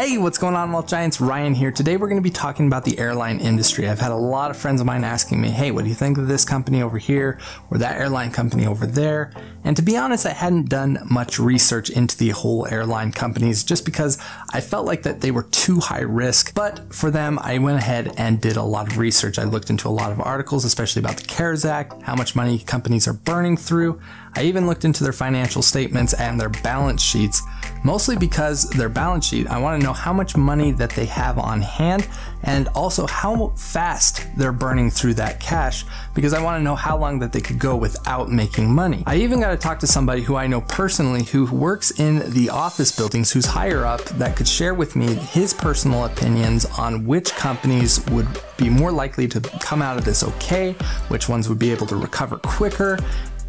Hey, what's going on, Wealth Giants? Ryan here. Today we're going to be talking about the airline industry. I've had a lot of friends of mine asking me, hey, what do you think of this company over here or that airline company over there? And to be honest, I hadn't done much research into the whole airline companies just because I felt like that they were too high risk. But for them, I went ahead and did a lot of research. I looked into a lot of articles, especially about the CARES Act, how much money companies are burning through. I even looked into their financial statements and their balance sheets, mostly because their balance sheet, I want to know how much money that they have on hand and also how fast they're burning through that cash because I want to know how long that they could go without making money. I even got to talk to somebody who I know personally who works in the office buildings who's higher up that could share with me his personal opinions on which companies would be more likely to come out of this okay, which ones would be able to recover quicker,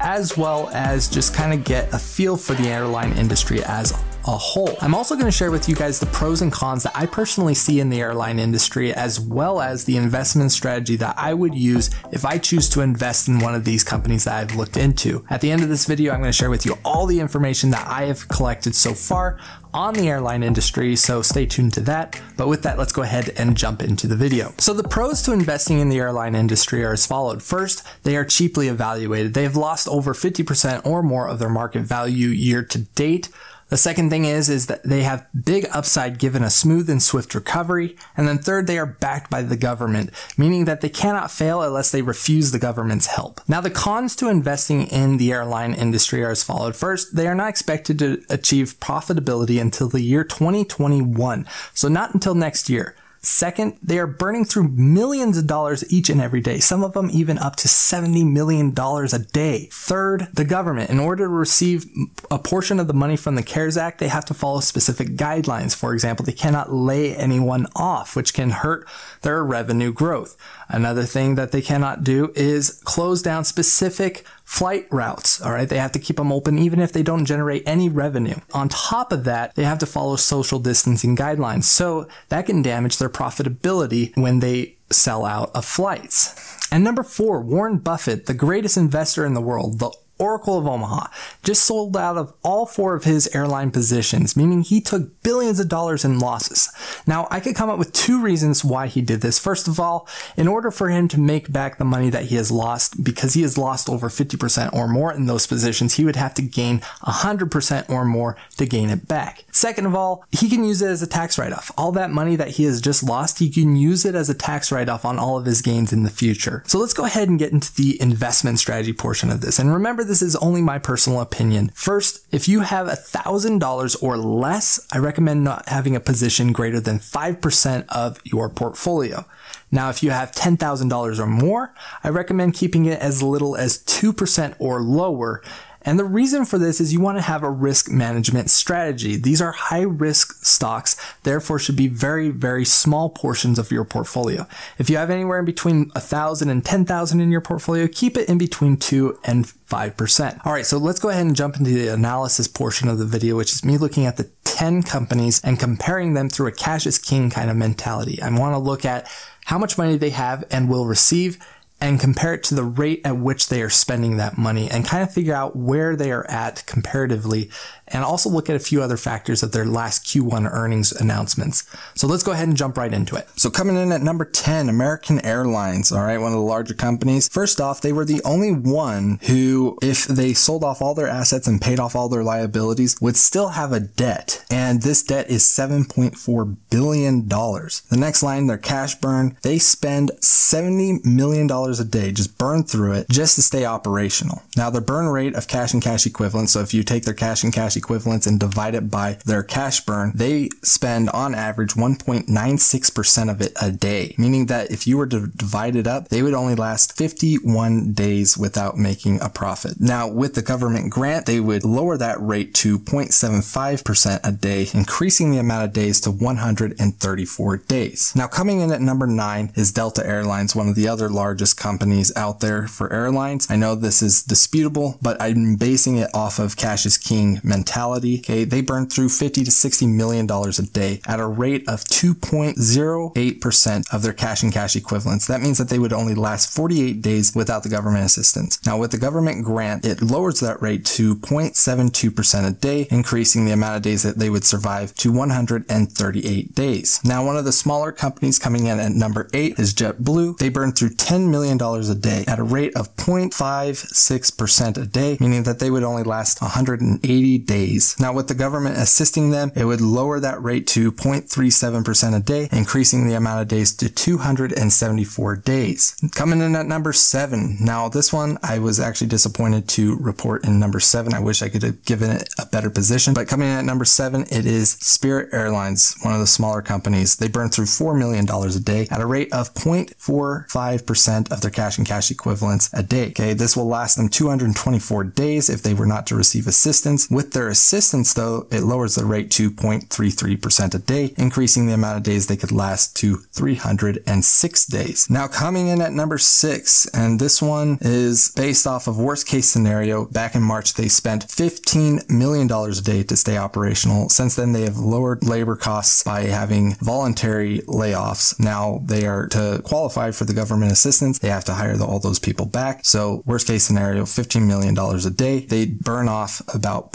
as well as just kind of get a feel for the airline industry as a whole. I'm also going to share with you guys the pros and cons that I personally see in the airline industry, as well as the investment strategy that I would use if I choose to invest in one of these companies that I've looked into. At the end of this video, I'm going to share with you all the information that I have collected so far on the airline industry, so stay tuned to that. But with that, let's go ahead and jump into the video. So the pros to investing in the airline industry are as followed. First, they are cheaply evaluated. They have lost over 50% or more of their market value year to date. The second thing is, is that they have big upside given a smooth and swift recovery. And then third, they are backed by the government, meaning that they cannot fail unless they refuse the government's help. Now, the cons to investing in the airline industry are as followed. First, they are not expected to achieve profitability until the year 2021. So not until next year. Second, they are burning through millions of dollars each and every day, some of them even up to $70 million a day. Third, the government, in order to receive a portion of the money from the CARES Act, they have to follow specific guidelines. For example, they cannot lay anyone off, which can hurt their revenue growth. Another thing that they cannot do is close down specific flight routes. All right. They have to keep them open even if they don't generate any revenue. On top of that, they have to follow social distancing guidelines. So that can damage their profitability when they sell out of flights. And number four, Warren Buffett, the greatest investor in the world, the Oracle of Omaha, just sold out of all four of his airline positions, meaning he took billions of dollars in losses. Now, I could come up with two reasons why he did this. First of all, in order for him to make back the money that he has lost, because he has lost over 50% or more in those positions, he would have to gain 100% or more to gain it back. Second of all, he can use it as a tax write-off. All that money that he has just lost, he can use it as a tax write-off on all of his gains in the future. So let's go ahead and get into the investment strategy portion of this. And remember, this is only my personal opinion. First, if you have $1,000 or less, I recommend not having a position greater than 5% of your portfolio. Now, if you have $10,000 or more, I recommend keeping it as little as 2% or lower and the reason for this is you want to have a risk management strategy. These are high risk stocks, therefore should be very, very small portions of your portfolio. If you have anywhere in between a thousand and ten thousand in your portfolio, keep it in between two and 5%. All right, so let's go ahead and jump into the analysis portion of the video, which is me looking at the 10 companies and comparing them through a cash is king kind of mentality. I want to look at how much money they have and will receive and compare it to the rate at which they are spending that money and kind of figure out where they are at comparatively and also look at a few other factors of their last Q1 earnings announcements. So let's go ahead and jump right into it. So coming in at number 10, American Airlines, all right, one of the larger companies. First off, they were the only one who, if they sold off all their assets and paid off all their liabilities, would still have a debt. And this debt is $7.4 billion. The next line, their cash burn, they spend $70 million a day, just burn through it just to stay operational. Now, their burn rate of cash and cash equivalents, so if you take their cash and cash equivalents and divide it by their cash burn, they spend on average 1.96% of it a day, meaning that if you were to divide it up, they would only last 51 days without making a profit. Now, with the government grant, they would lower that rate to 0.75% a day, increasing the amount of days to 134 days. Now, coming in at number nine is Delta Airlines, one of the other largest companies out there for airlines. I know this is disputable, but I'm basing it off of cash is king mentality okay, they burn through 50 to 60 million dollars a day at a rate of 2.08% of their cash and cash equivalents. That means that they would only last 48 days without the government assistance. Now with the government grant, it lowers that rate to 0.72% a day, increasing the amount of days that they would survive to 138 days. Now one of the smaller companies coming in at number 8 is JetBlue. They burn through $10 million a day at a rate of 0.56% a day, meaning that they would only last 180 days. Now with the government assisting them, it would lower that rate to 0.37% a day, increasing the amount of days to 274 days. Coming in at number seven. Now this one I was actually disappointed to report in number seven. I wish I could have given it a better position, but coming in at number seven, it is Spirit Airlines, one of the smaller companies. They burn through $4 million a day at a rate of 0.45% of their cash and cash equivalents a day. Okay. This will last them 224 days if they were not to receive assistance. With their assistance though, it lowers the rate to 0.33% a day, increasing the amount of days they could last to 306 days. Now coming in at number six, and this one is based off of worst case scenario. Back in March, they spent $15 million a day to stay operational. Since then, they have lowered labor costs by having voluntary layoffs. Now they are to qualify for the government assistance. They have to hire the, all those people back. So worst case scenario, $15 million a day. They burn off about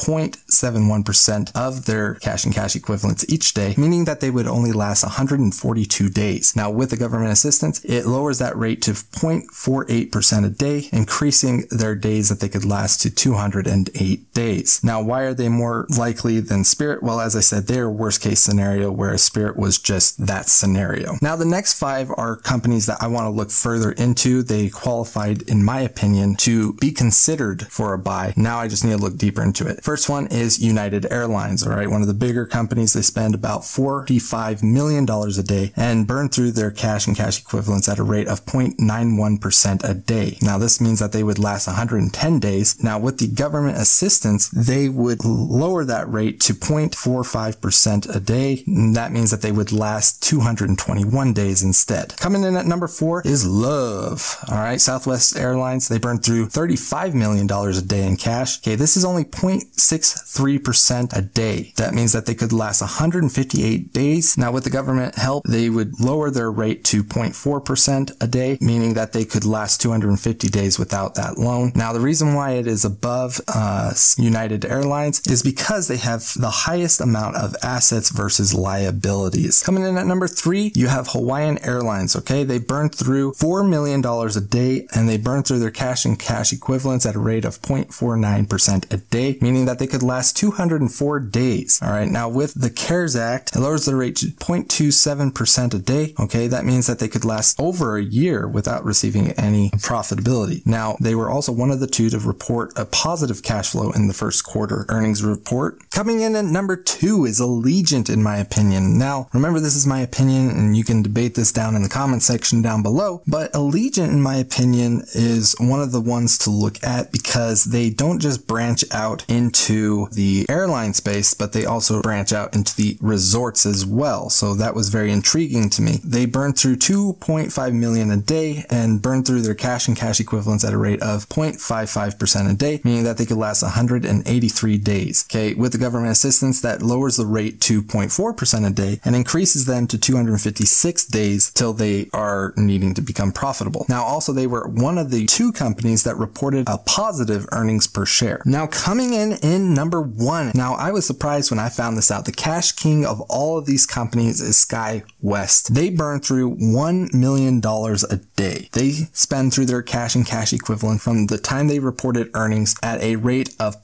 0.71% of their cash and cash equivalents each day, meaning that they would only last 142 days. Now with the government assistance, it lowers that rate to 0.48% a day, increasing their days that they could last to 208 days. Now, why are they more likely than Spirit? Well, as I said, they're worst case scenario, whereas Spirit was just that scenario. Now, the next five are companies that I want to look further into. They qualified, in my opinion, to be considered for a buy. Now I just need to look deeper into it. First one is United Airlines, all right? One of the bigger companies. They spend about $45 million a day and burn through their cash and cash equivalents at a rate of 0.91% a day. Now, this means that they would last 110 days. Now, with the government assistance, they would lower that rate to 0.45% a day. That means that they would last 221 days instead. Coming in at number four is Love. All right. Southwest Airlines, they burn through $35 million a day in cash. Okay. This is only 0.63% a day. That means that they could last 158 days. Now, with the government help, they would lower their rate to 0.4% a day, meaning that they could last 250 days without that loan. Now, the reason why it is above uh, United Airlines is because they have the highest amount of assets versus liabilities. Coming in at number three, you have Hawaiian Airlines. Okay, they burn through $4 million a day and they burn through their cash and cash equivalents at a rate of 0.49% a day, meaning that they could last 204 days. All right, now with the CARES Act, it lowers the rate to 0.27% a day. Okay, that means that they could last over a year without receiving any profitability. Now, they were also one of the two to report a positive cash flow in the first quarter earnings report. Coming in at number two is Allegiant, in my opinion. Now, remember, this is my opinion, and you can debate this down in the comment section down below, but Allegiant, in my opinion, is one of the ones to look at because they don't just branch out into the airline space, but they also branch out into the resorts as well. So that was very intriguing to me. They burn through 2.5 million a day and burn through their cash and cash equivalents at a rate of 0.55% a day, meaning that they could last 183 days. Okay, with the government assistance, that lowers the rate to 0.4% a day and increases them to 256 days till they are needing to become profitable. Now, also, they were one of the two companies that reported a positive earnings per share. Now, coming in in number one. Now, I was surprised when I found this out. The cash king of all of these companies is Sky West. They burn through $1 million a day. They spend through their cash and cash equivalent from the time they reported earnings at a rate of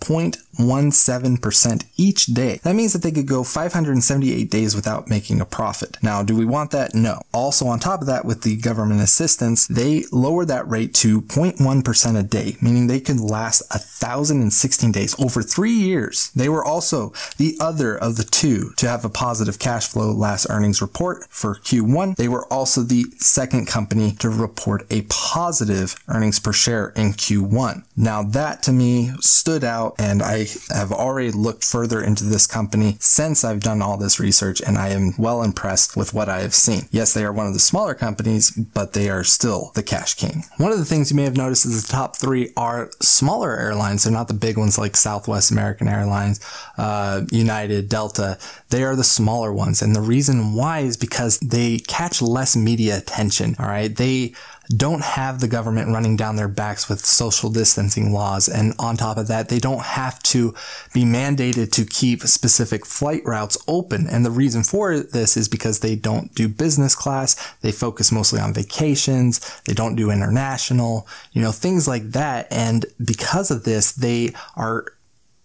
0.17% each day. That means that they could go 578 days without making a profit. Now, do we want that? No. Also, on top of that, with the government assistance, they lowered that rate to 0.1% a day, meaning they could last 1,016 days over three years. They were also the other of the two to have a positive cash flow last earnings report for Q1. They were also the second company to report a positive earnings per share in Q1. Now, that to me stood out and I I have already looked further into this company since I've done all this research and I am well impressed with what I have seen. Yes, they are one of the smaller companies, but they are still the cash king. One of the things you may have noticed is the top three are smaller airlines. They're not the big ones like Southwest American Airlines, uh, United, Delta. They are the smaller ones. And the reason why is because they catch less media attention. All right. They don't have the government running down their backs with social distancing laws. And on top of that, they don't have to be mandated to keep specific flight routes open. And the reason for this is because they don't do business class. They focus mostly on vacations. They don't do international, you know, things like that. And because of this, they are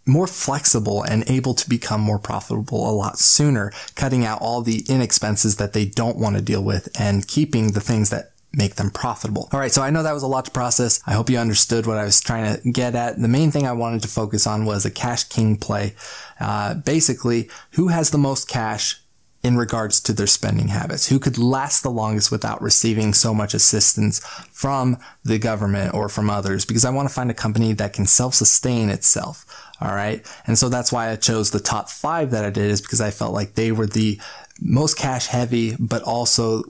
more flexible and able to become more profitable a lot sooner, cutting out all the inexpenses that they don't want to deal with and keeping the things that make them profitable. All right, so I know that was a lot to process. I hope you understood what I was trying to get at. The main thing I wanted to focus on was a cash king play. Uh, basically, who has the most cash in regards to their spending habits? Who could last the longest without receiving so much assistance from the government or from others? Because I want to find a company that can self sustain itself. All right. And so that's why I chose the top five that I did is because I felt like they were the most cash heavy, but also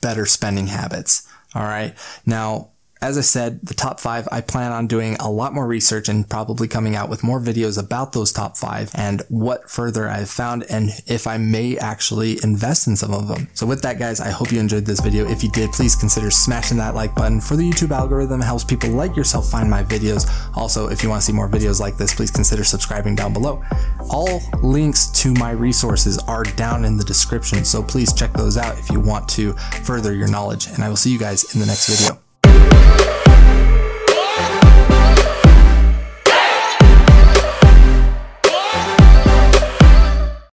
better spending habits. All right. Now, as I said, the top five, I plan on doing a lot more research and probably coming out with more videos about those top five and what further I've found and if I may actually invest in some of them. So with that, guys, I hope you enjoyed this video. If you did, please consider smashing that like button for the YouTube algorithm. It helps people like yourself find my videos. Also, if you want to see more videos like this, please consider subscribing down below. All links to my resources are down in the description. So please check those out if you want to further your knowledge. And I will see you guys in the next video.